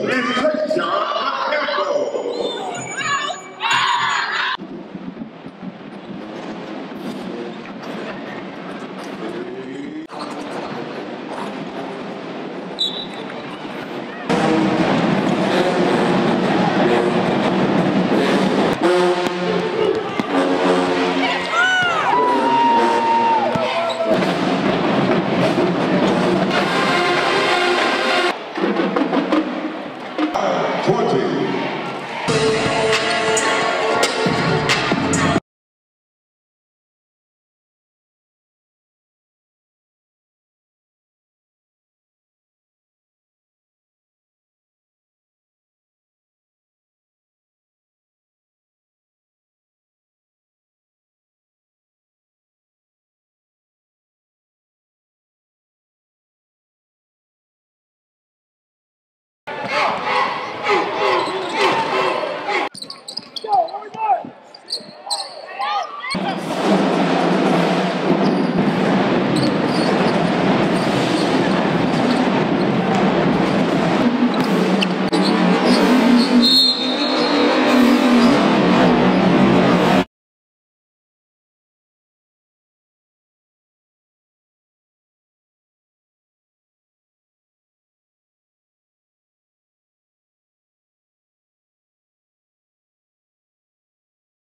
Campbell. 25, 20.